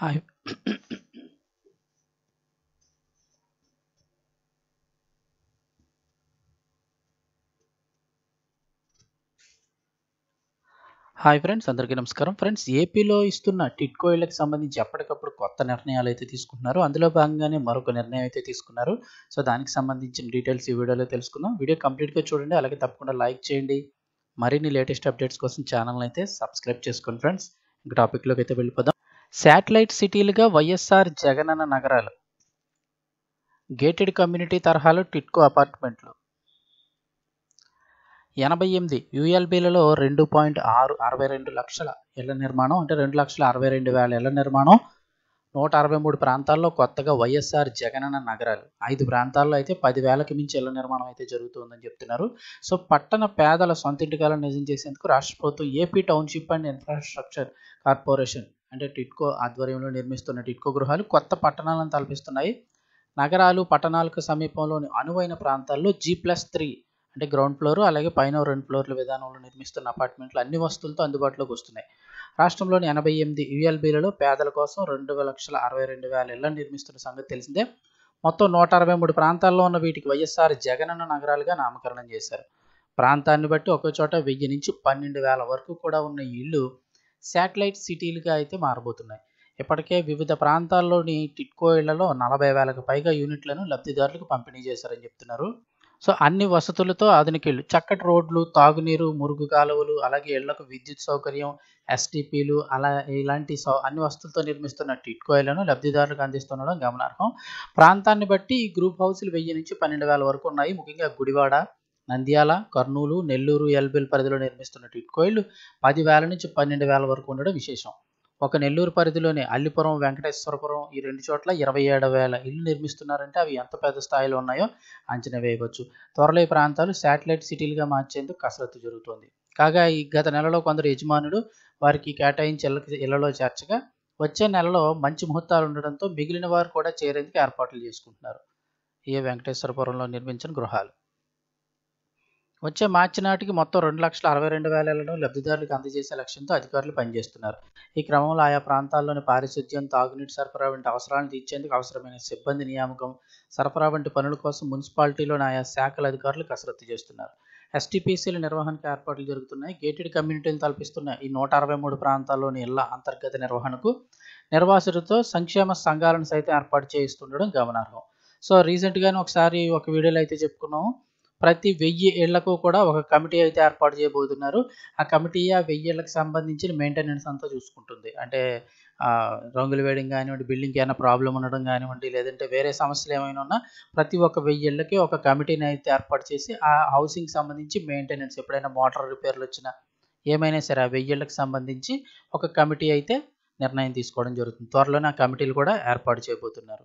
Hi hi friends అందరికీ నమస్కారం. Friends ఏపీలో ఇస్తున్న టిట్కో ఇళ్ళకు సంబంధించి ఎప్పటికప్పుడు కొత్త నిర్ణయాలు అయితే తీసుకుంటున్నారు. అందులో భాగంగానే మరొక నిర్ణయం అయితే తీసుకున్నారు. సో దానికి సంబంధించిన డీటెయిల్స్ ఈ వీడియోలో తెలుసుకుందాం. వీడియో కంప్లీట్గా చూడండి. అలాగే తప్పకుండా లైక్ చేయండి. మరిన్ని లేటెస్ట్ అప్డేట్స్ కోసం ఛానల్ అయితే సబ్స్క్రైబ్ చేసుకోండి ఫ్రెండ్స్ ఇంక టాపిక్లోకి అయితే వెళ్ళిపోదాం. శాటిలైట్ సిటీలుగా వైఎస్ఆర్ జగనన్న నగరాలు. గేటెడ్ కమ్యూనిటీ తరహాలో టిట్కో అపార్ట్మెంట్లు. ఎనభై ఎనిమిది యూఎల్బీలలో రెండు పాయింట్ ఆరు అరవై రెండు లక్షల ఇళ్ళ నిర్మాణం అంటే రెండు లక్షల అరవై రెండు వేల ఇళ్ళ నిర్మాణం. నూట అరవై మూడు ప్రాంతాల్లో కొత్తగా వైఎస్ఆర్ జగనన్న నగరాలు. ఐదు ప్రాంతాల్లో అయితే పదివేలకు మించి ఇళ్ళ నిర్మాణం అయితే జరుగుతుందని చెప్తున్నారు. సో పట్టణ పేదల సొంతింటి ఇంటికాలను నిజం చేసేందుకు రాష్ట్ర ప్రభుత్వం AP township and infrastructure corporation అంటే టిట్కో ఆధ్వర్యంలో నిర్మిస్తున్న టిట్కో గృహాలు కొత్త పట్టణాలను తలపిస్తున్నాయి. నగరాలు పట్టణాలకు సమీపంలోని అనువైన ప్రాంతాల్లో జీ ప్లస్ త్రీ అంటే గ్రౌండ్ ఫ్లోర్ అలాగే పైన రెండు ఫ్లోర్ల విధానంలో నిర్మిస్తున్న అపార్ట్మెంట్లు అన్ని వస్తువులతో అందుబాటులోకి వస్తున్నాయి. రాష్ట్రంలోని ఎనభై ఎనిమిది యుఎల్బీలలో పేదల కోసం రెండు లక్షల అరవై రెండు వేల ఇళ్ళను నిర్మిస్తున్న సంగతి తెలిసిందే. మొత్తం నూట అరవై మూడు ప్రాంతాల్లో ఉన్న వీటికి వైఎస్ఆర్ జగనన్న నగరాలుగా నామకరణం చేశారు. ప్రాంతాన్ని బట్టి ఒక్కో చోట వెయ్యి నుంచి పన్నెండు వేల వరకు కూడా ఉన్న ఇళ్ళు శాటిలైట్ సిటీలుగా అయితే మారబోతున్నాయి. ఇప్పటికే వివిధ ప్రాంతాల్లోని టిట్కో ఇళ్ళలో నలభై వేలకు పైగా యూనిట్లను లబ్ధిదారులకు పంపిణీ చేశారని చెప్తున్నారు. సో అన్ని వసతులతో ఆధునిక ఇళ్ళు చక్కటి రోడ్లు తాగునీరు మురుగు కాలువలు అలాగే ఇళ్ళకు విద్యుత్ సౌకర్యం ఎస్టీపీలు అలా ఇలాంటి సౌ అన్ని వస్తువులతో నిర్మిస్తున్న టిట్కోయిలను లబ్ధిదారులకు అందిస్తుండడం గమనార్హం. ప్రాంతాన్ని బట్టి ఈ గ్రూప్ హౌస్లు వెయ్యి నుంచి పన్నెండు వేల వరకు ఉన్నాయి. ముఖ్యంగా గుడివాడ నంద్యాల కర్నూలు నెల్లూరు ఎల్బిల్ పరిధిలో నిర్మిస్తున్న టిట్కోయిలు పదివేల నుంచి పన్నెండు వేల వరకు ఉండడం విశేషం. ఒక నెల్లూరు పరిధిలోని అల్లిపురం వెంకటేశ్వరపురం ఈ రెండు చోట్ల ఇరవై ఏడు వేల ఇల్లు నిర్మిస్తున్నారంటే అవి ఎంత పెద్ద స్థాయిలో ఉన్నాయో అంచనా వేయవచ్చు. త్వరలో ఈ ప్రాంతాలు శాటిలైట్ సిటీలుగా మార్చేందుకు కసరత్తు జరుగుతోంది. కాగా ఈ గత నెలలో కొందరు యజమానులు వారికి కేటాయించి ఇళ్ళకి ఇళ్ళలో చేర్చగా వచ్చే నెలలో మంచి ముహూర్తాలు ఉండడంతో మిగిలిన వారు కూడా చేరేందుకు ఏర్పాట్లు చేసుకుంటున్నారు. ఏ వెంకటేశ్వరపురంలో నిర్మించిన గృహాలు? వచ్చే మార్చి నాటికి మొత్తం రెండు లక్షల అరవై రెండు వేల ఇళ్ళను లబ్ధిదారులకు అందజేసే లక్ష్యంతో అధికారులు పనిచేస్తున్నారు. ఈ క్రమంలో ఆయా ప్రాంతాల్లోని పారిశుద్ధ్యం తాగునీటి సరఫరా వంటి అవసరాలను తీర్చేందుకు అవసరమైన సిబ్బంది నియామకం సరఫరా వంటి పనుల కోసం మున్సిపాలిటీలోని ఆయా శాఖల అధికారులు కసరత్తు చేస్తున్నారు. ఎస్టీపీసీల నిర్వహణకు ఏర్పాట్లు జరుగుతున్నాయి. గేటెడ్ కమ్యూనిటీలు తలపిస్తున్న ఈ నూట అరవై మూడు ప్రాంతాల్లోని ఇళ్ళ అంతర్గత నిర్వహణకు నిర్వాసితులతో సంక్షేమ సంఘాలను సైతం ఏర్పాటు చేయిస్తుండడం గమనార్హం. సో రీసెంట్గానే ఒకసారి ఒక వీడియోలో అయితే చెప్పుకున్నాము. ప్రతి వెయ్యి ఏళ్ళకు కూడా ఒక కమిటీ అయితే ఏర్పాటు చేయబోతున్నారు. ఆ కమిటీ ఆ వెయ్యి ఏళ్ళకి సంబంధించిన మెయింటెనెన్స్ అంతా చూసుకుంటుంది. అంటే రంగులు వేయడం కానివ్వండి బిల్డింగ్కి ఏమైనా ప్రాబ్లం ఉండడం కానివ్వండి లేదంటే వేరే సమస్యలు ఏమైనా ఉన్నా ప్రతి ఒక్క వెయ్యి ఇళ్ళకి ఒక కమిటీని అయితే ఏర్పాటు చేసి ఆ హౌసింగ్ సంబంధించి మెయింటెనెన్స్ ఎప్పుడైనా మోటార్ రిపేర్లు వచ్చినా ఏమైనా సరే ఆ వెయ్యిళ్ళకు సంబంధించి ఒక కమిటీ అయితే నిర్ణయం తీసుకోవడం జరుగుతుంది. త్వరలోనే ఆ కమిటీలు కూడా ఏర్పాటు చేయబోతున్నారు.